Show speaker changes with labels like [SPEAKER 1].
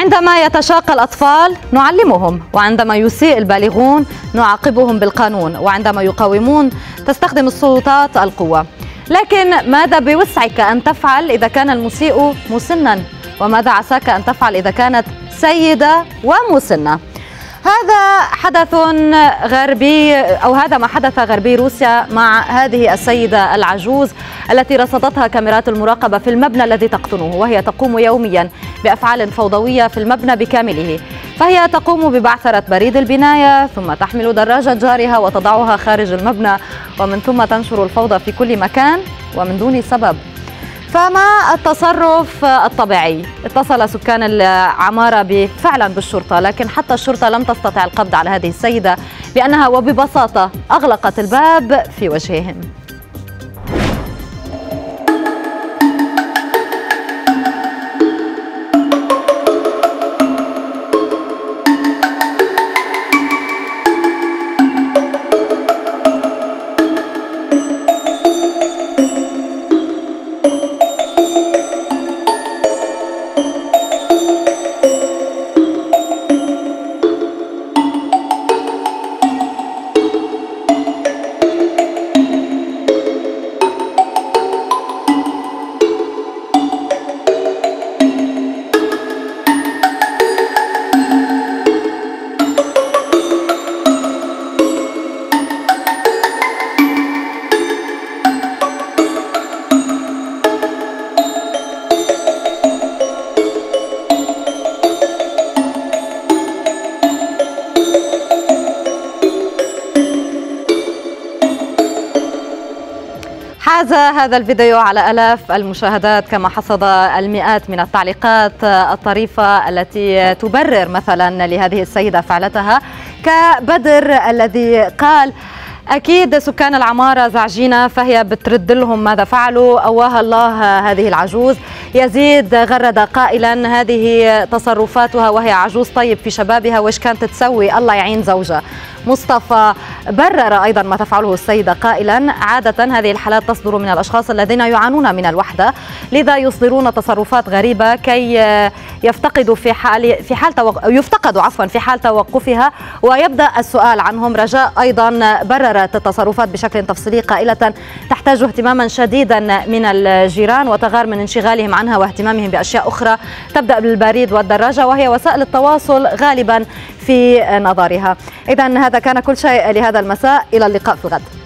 [SPEAKER 1] عندما يتشاقى الأطفال نعلمهم وعندما يسيء البالغون نعاقبهم بالقانون وعندما يقاومون تستخدم السلطات القوة. لكن ماذا بوسعك أن تفعل إذا كان المسيء مسنا؟ وماذا عساك أن تفعل إذا كانت سيدة ومسنة؟ هذا حدث غربي أو هذا ما حدث غربي روسيا مع هذه السيدة العجوز التي رصدتها كاميرات المراقبة في المبنى الذي تقطنه وهي تقوم يوميا بأفعال فوضوية في المبنى بكامله. فهي تقوم ببعثره بريد البناية ثم تحمل دراجة جارها وتضعها خارج المبنى ومن ثم تنشر الفوضى في كل مكان ومن دون سبب. فما التصرف الطبيعي؟ اتصل سكان العمارة فعلا بالشرطة لكن حتى الشرطة لم تستطع القبض على هذه السيدة لأنها وببساطة أغلقت الباب في وجههم. حاز هذا الفيديو على آلاف المشاهدات كما حصد المئات من التعليقات الطريفة التي تبرر مثلا لهذه السيدة فعلتها. كبدر الذي قال أكيد سكان العمارة زعجينة فهي بترد لهم ماذا فعلوا أواها الله هذه العجوز. يزيد غرد قائلا هذه تصرفاتها وهي عجوز طيب في شبابها وش كانت تسوي؟ الله يعين زوجها. مصطفى برر أيضا ما تفعله السيدة قائلا. عادة هذه الحالات تصدر من الأشخاص الذين يعانون من الوحدة لذا يصدرون تصرفات غريبة كي يفتقدوا في حال في حال توق... يفتقدوا عفوا في حال توقفها. ويبدأ السؤال عنهم. رجاء أيضا بررت التصرفات بشكل تفصيلي قائلة تحتاج اهتماما شديدا من الجيران وتغار من انشغالهم عنها واهتمامهم بأشياء أخرى. تبدأ بالبريد والدراجة وهي وسائل التواصل غالبا في نظرها. إذا هذا كان كل شيء لهذا المساء. إلى اللقاء في الغد.